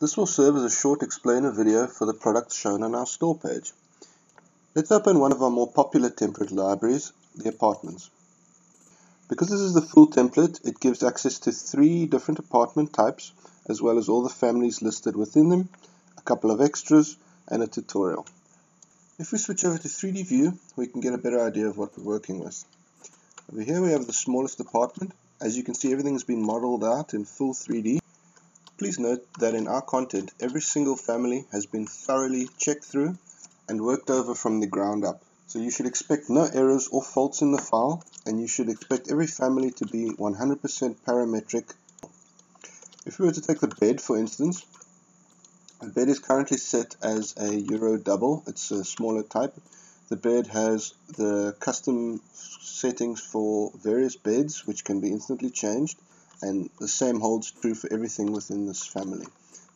This will serve as a short explainer video for the products shown on our store page. Let's open one of our more popular template libraries, the apartments. Because this is the full template, it gives access to three different apartment types, as well as all the families listed within them, a couple of extras, and a tutorial. If we switch over to 3D view, we can get a better idea of what we're working with. Over here we have the smallest apartment. As you can see, everything has been modeled out in full 3D. Please note that in our content, every single family has been thoroughly checked through and worked over from the ground up. So you should expect no errors or faults in the file, and you should expect every family to be 100% parametric. If we were to take the bed, for instance, the bed is currently set as a Euro double. It's a smaller type. The bed has the custom settings for various beds which can be instantly changed and the same holds true for everything within this family.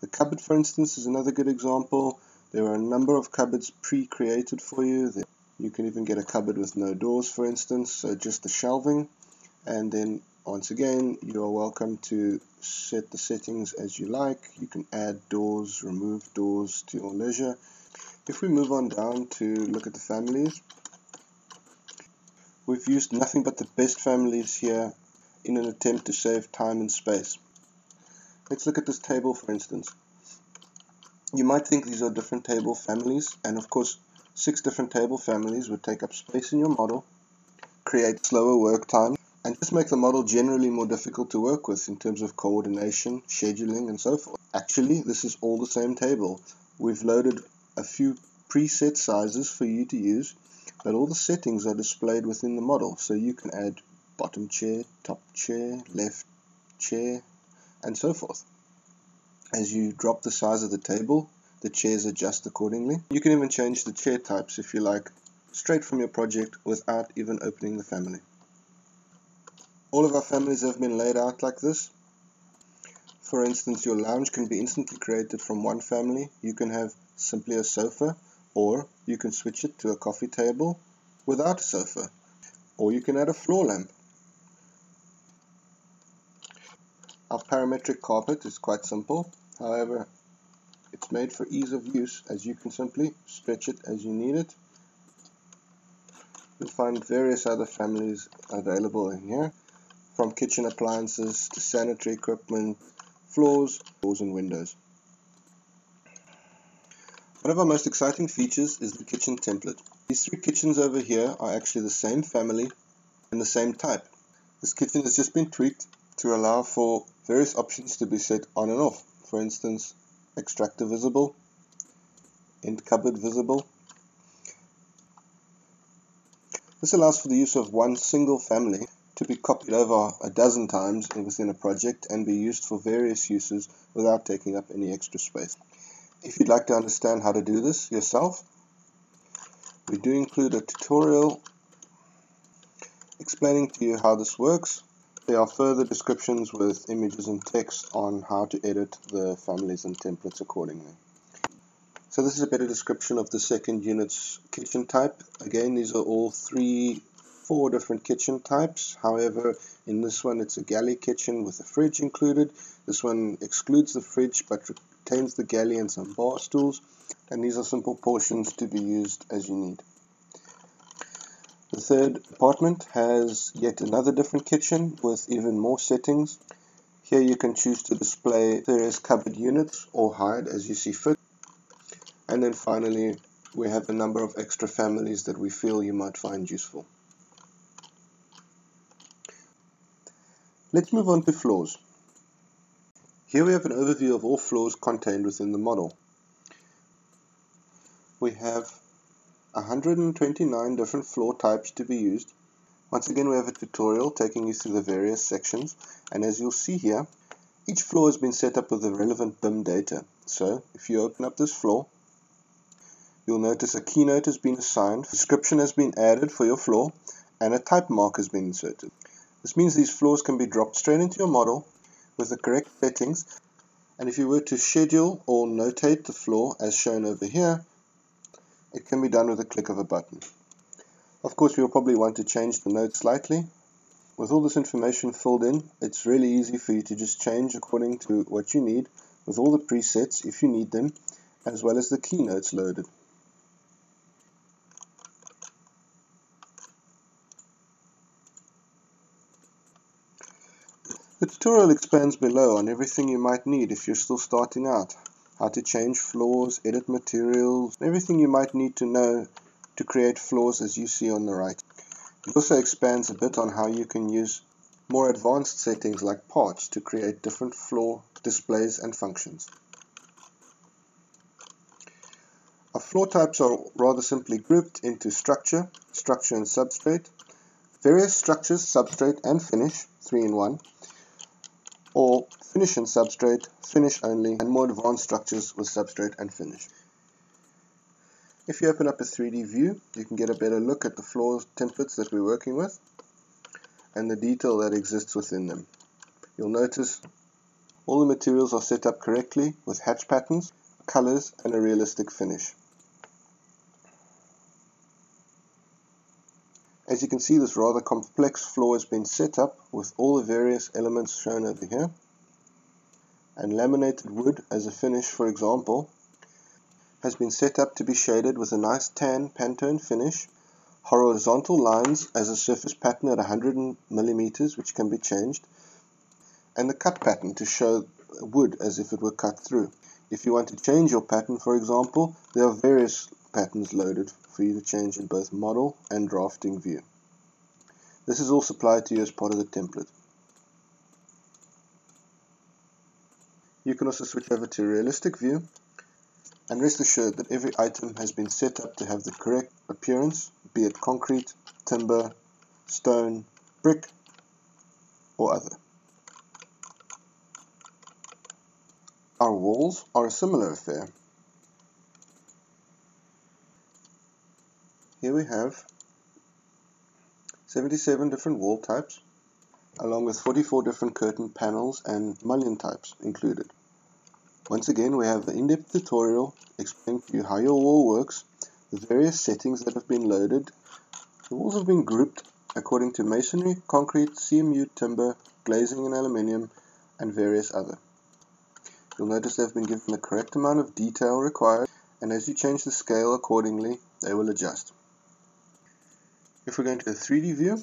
The cupboard for instance is another good example. There are a number of cupboards pre-created for you. You can even get a cupboard with no doors for instance, so just the shelving and then once again, you are welcome to set the settings as you like. You can add doors, remove doors to your leisure. If we move on down to look at the families, we've used nothing but the best families here in an attempt to save time and space. Let's look at this table for instance. You might think these are different table families, and of course, six different table families would take up space in your model, create slower work time, and just make the model generally more difficult to work with in terms of coordination, scheduling, and so forth. Actually, this is all the same table. We've loaded a few preset sizes for you to use, but all the settings are displayed within the model, so you can add bottom chair, top chair, left chair, and so forth. As you drop the size of the table, the chairs adjust accordingly. You can even change the chair types if you like, straight from your project without even opening the family. All of our families have been laid out like this. For instance, your lounge can be instantly created from one family. You can have simply a sofa, or you can switch it to a coffee table without a sofa, or you can add a floor lamp. Our parametric carpet is quite simple, however, it's made for ease of use as you can simply stretch it as you need it. You'll find various other families available in here from kitchen appliances to sanitary equipment, floors, doors and windows. One of our most exciting features is the kitchen template. These three kitchens over here are actually the same family and the same type. This kitchen has just been tweaked to allow for various options to be set on and off. For instance, extractor visible, end cupboard visible. This allows for the use of one single family to be copied over a dozen times within a project and be used for various uses without taking up any extra space. If you'd like to understand how to do this yourself, we do include a tutorial explaining to you how this works. There are further descriptions with images and text on how to edit the families and templates accordingly. So this is a better description of the second unit's kitchen type. Again, these are all three four different kitchen types. However, in this one it's a galley kitchen with a fridge included. This one excludes the fridge but retains the galley and some bar stools. And these are simple portions to be used as you need. The third apartment has yet another different kitchen with even more settings. Here you can choose to display various cupboard units or hide as you see fit. And then finally, we have a number of extra families that we feel you might find useful. Let's move on to floors. Here we have an overview of all floors contained within the model. We have 129 different floor types to be used. Once again we have a tutorial taking you through the various sections and as you'll see here each floor has been set up with the relevant BIM data. So if you open up this floor you'll notice a keynote has been assigned, description has been added for your floor and a type mark has been inserted. This means these floors can be dropped straight into your model with the correct settings and if you were to schedule or notate the floor as shown over here, it can be done with a click of a button. Of course, you'll probably want to change the note slightly. With all this information filled in, it's really easy for you to just change according to what you need with all the presets if you need them, as well as the keynotes loaded. The tutorial expands below on everything you might need if you're still starting out. How to change floors, edit materials, everything you might need to know to create floors as you see on the right. It also expands a bit on how you can use more advanced settings like parts to create different floor displays and functions. Our floor types are rather simply grouped into structure, structure and substrate, various structures, substrate and finish, 3 in 1, or finish and substrate, finish only, and more advanced structures with substrate and finish. If you open up a 3D view, you can get a better look at the floor templates that we're working with and the detail that exists within them. You'll notice all the materials are set up correctly with hatch patterns, colors, and a realistic finish. As you can see, this rather complex floor has been set up with all the various elements shown over here. And laminated wood as a finish, for example, has been set up to be shaded with a nice tan Pantone finish, horizontal lines as a surface pattern at 100 millimeters, which can be changed, and the cut pattern to show wood as if it were cut through. If you want to change your pattern, for example, there are various patterns loaded for you to change in both model and drafting view. This is all supplied to you as part of the template. You can also switch over to realistic view and rest assured that every item has been set up to have the correct appearance, be it concrete, timber, stone, brick or other. Our walls are a similar affair. Here we have 77 different wall types, along with 44 different curtain panels and mullion types included. Once again, we have an in-depth tutorial explaining to you how your wall works, the various settings that have been loaded. The walls have been grouped according to masonry, concrete, CMU, timber, glazing and aluminium, and various other. You'll notice they've been given the correct amount of detail required, and as you change the scale accordingly, they will adjust. If we go into a 3D view,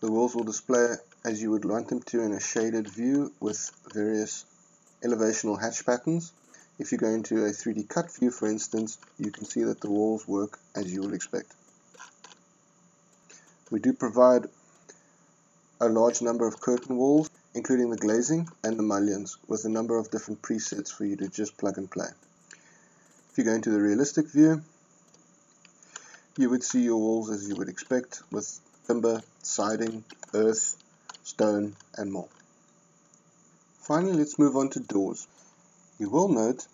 the walls will display as you would want them to in a shaded view with various elevational hatch patterns. If you go into a 3D cut view, for instance, you can see that the walls work as you would expect. We do provide a large number of curtain walls, including the glazing and the mullions, with a number of different presets for you to just plug and play. If you go into the realistic view, you would see your walls as you would expect with timber, siding, earth, stone and more. Finally let's move on to doors. You will note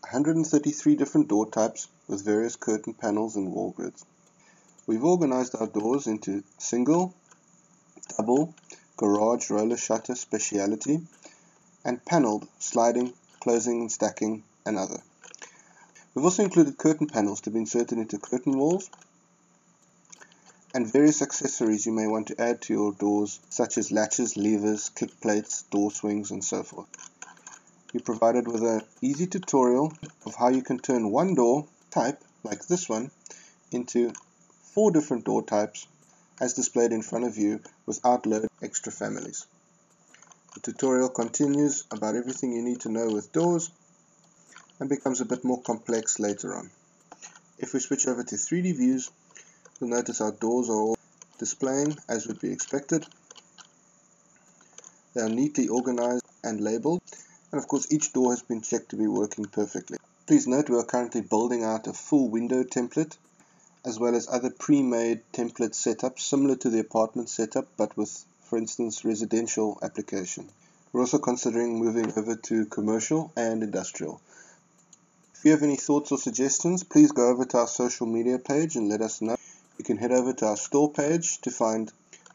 133 different door types with various curtain panels and wall grids. We've organized our doors into single, double, garage roller shutter speciality and paneled sliding, closing and stacking and other. We've also included curtain panels to be inserted into curtain walls and various accessories you may want to add to your doors such as latches, levers, kick plates, door swings and so forth. You're provided with an easy tutorial of how you can turn one door type like this one into four different door types as displayed in front of you without loading extra families. The tutorial continues about everything you need to know with doors and becomes a bit more complex later on. If we switch over to 3D views, you'll notice our doors are all displaying as would be expected. They are neatly organized and labeled, and of course each door has been checked to be working perfectly. Please note we are currently building out a full window template as well as other pre-made template setups similar to the apartment setup but with for instance residential application. We're also considering moving over to commercial and industrial. If you have any thoughts or suggestions, please go over to our social media page and let us know. You can head over to our store page to find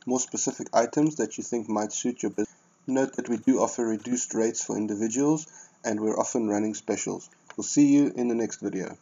more specific items that you think might suit your business. Note that we do offer reduced rates for individuals and we're often running specials. We'll see you in the next video.